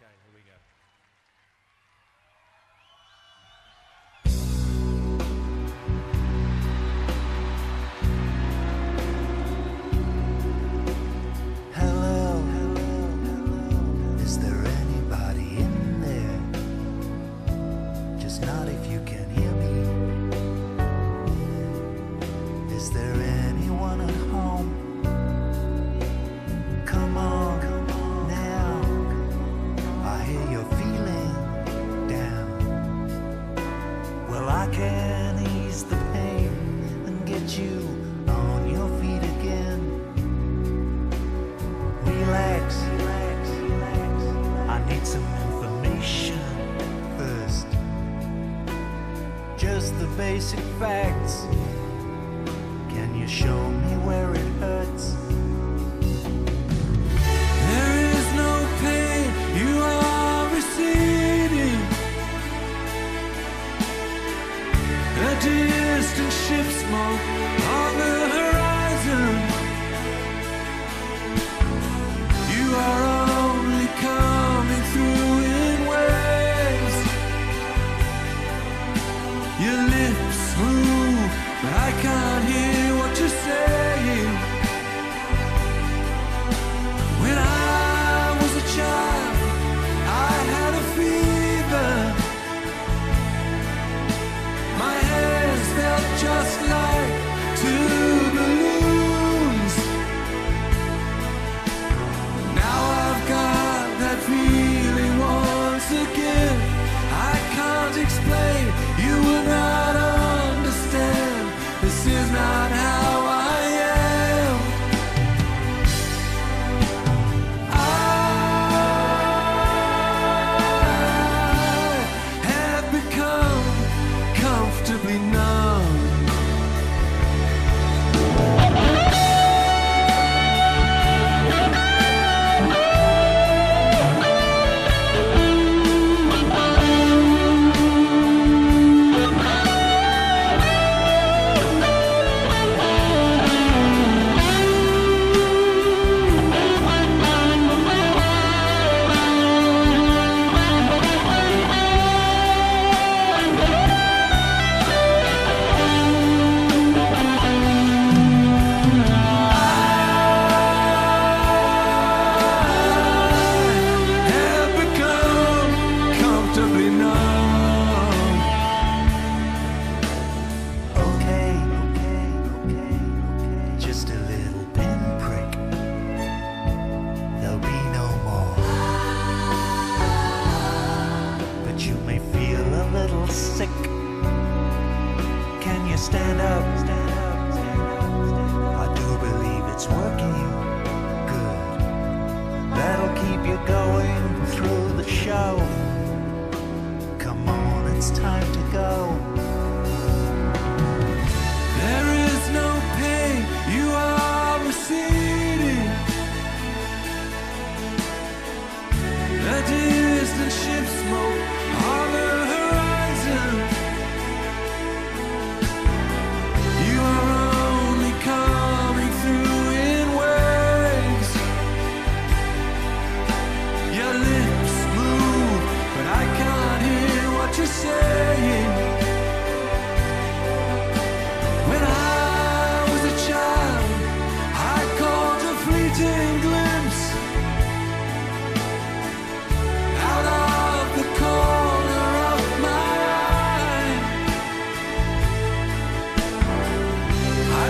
Okay, here we go. basic facts. Can you show me stand up. Stand up, stand up. I do believe it's working good. That'll keep you going through the show. Come on, it's time to go.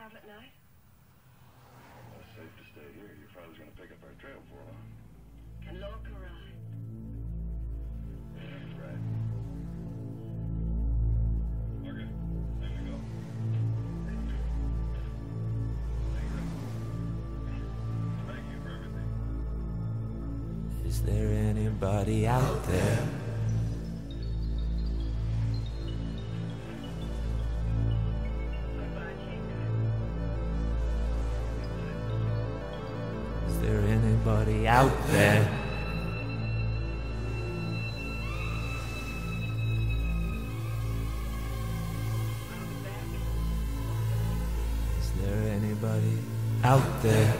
unsafe travel at night? Well, it's safe to stay here. Your father's gonna pick up our trail for long. Can Lorca ride? Yeah, right. Okay, time to go. Thank you for everything. Is there anybody out there? Out there? Is there anybody out there?